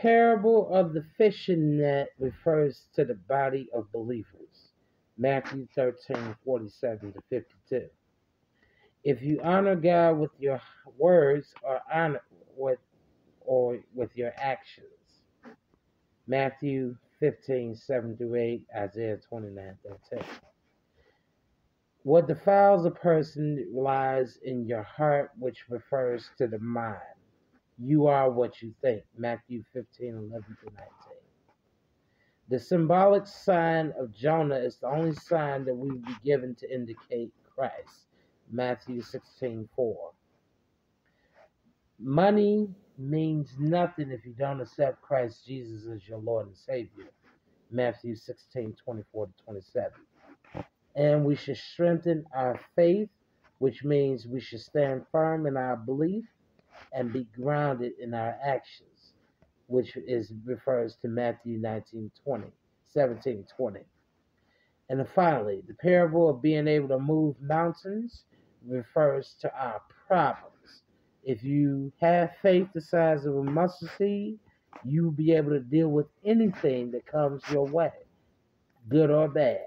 parable of the fishing net refers to the body of believers. Matthew 13, 47 to 52. If you honor God with your words or honor with or with your actions. Matthew 15, 7 to 8, Isaiah 29, 13. What defiles a person lies in your heart, which refers to the mind. You are what you think. Matthew 15, 11 to 19. The symbolic sign of Jonah is the only sign that we be given to indicate Christ. Matthew 16, 4. Money means nothing if you don't accept Christ Jesus as your Lord and Savior. Matthew 16, 24 to 27. And we should strengthen our faith, which means we should stand firm in our belief and be grounded in our actions, which is refers to Matthew 19, 20, 17, 20. And finally, the parable of being able to move mountains refers to our problems. If you have faith the size of a mustard seed, you'll be able to deal with anything that comes your way, good or bad.